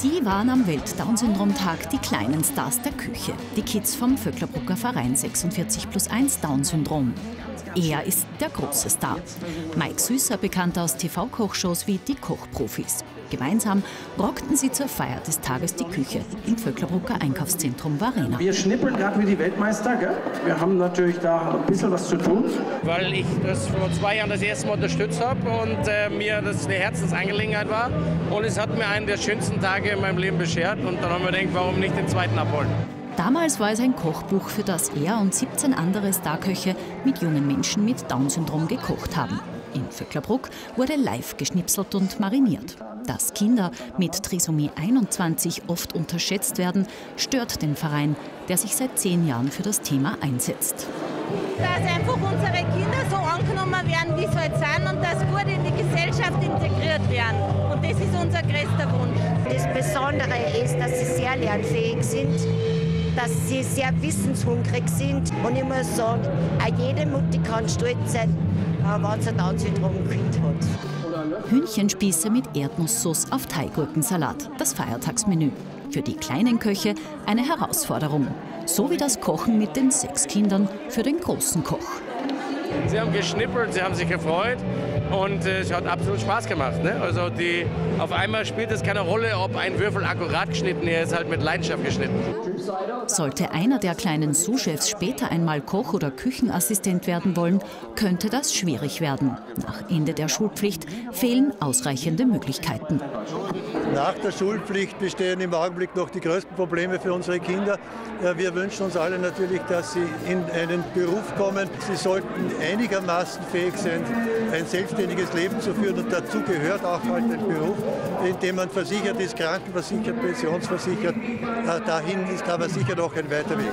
Sie waren am Welt-Down-Syndrom-Tag die kleinen Stars der Küche, die Kids vom Vöcklerbrucker Verein 46 plus 1 Down-Syndrom. Er ist der große Star. Mike Süßer, bekannt aus TV-Kochshows wie Die Kochprofis. Gemeinsam rockten sie zur Feier des Tages die Küche im Vöcklerbrucker Einkaufszentrum Varena. Wir schnippeln gerade wie die Weltmeister. Gell? Wir haben natürlich da ein bisschen was zu tun. Weil ich das vor zwei Jahren das erste Mal unterstützt habe und äh, mir das eine Herzensangelegenheit war. Und es hat mir einen der schönsten Tage in meinem Leben beschert. Und dann haben wir gedacht, warum nicht den zweiten abholen. Damals war es ein Kochbuch, für das er und 17 andere Starköche mit jungen Menschen mit Down-Syndrom gekocht haben. In Vöcklerbruck wurde live geschnipselt und mariniert. Dass Kinder mit Trisomie 21 oft unterschätzt werden, stört den Verein, der sich seit zehn Jahren für das Thema einsetzt. Dass einfach unsere Kinder so angenommen werden, wie sie halt sind und dass gut in die Gesellschaft integriert werden. Und das ist unser größter Wunsch. Das Besondere ist, dass sie sehr lernfähig sind dass sie sehr wissenshungrig sind. Und ich muss sagen, auch jede Mutter kann stolz sein, wenn sie ein Down-Syndrom-Kind hat. Hühnchenspieße mit Erdnusssauce auf Teigurkensalat, das Feiertagsmenü. Für die kleinen Köche eine Herausforderung. So wie das Kochen mit den sechs Kindern für den großen Koch. Sie haben geschnippelt, sie haben sich gefreut und äh, es hat absolut Spaß gemacht. Ne? Also die, auf einmal spielt es keine Rolle, ob ein Würfel akkurat geschnitten ist, er ist halt mit Leidenschaft geschnitten. Sollte einer der kleinen Sous-Chefs später einmal Koch oder Küchenassistent werden wollen, könnte das schwierig werden. Nach Ende der Schulpflicht fehlen ausreichende Möglichkeiten. Nach der Schulpflicht bestehen im Augenblick noch die größten Probleme für unsere Kinder. Wir wünschen uns alle natürlich, dass sie in einen Beruf kommen. Sie sollten einigermaßen fähig sein, ein selbstständiges Leben zu führen. Und dazu gehört auch halt ein Beruf, in dem man versichert ist, krankenversichert, pensionsversichert. Äh, dahin ist aber sicher noch ein weiter Weg.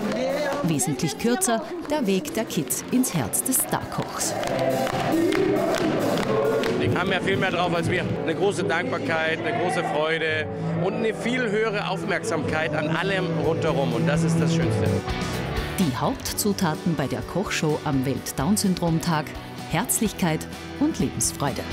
Wesentlich kürzer der Weg der Kids ins Herz des Starkochs. Die haben ja viel mehr drauf als wir. Eine große Dankbarkeit, eine große Freude und eine viel höhere Aufmerksamkeit an allem rundherum. Und das ist das Schönste. Die Hauptzutaten bei der Kochshow am Welt-Down-Syndrom-Tag: Herzlichkeit und Lebensfreude.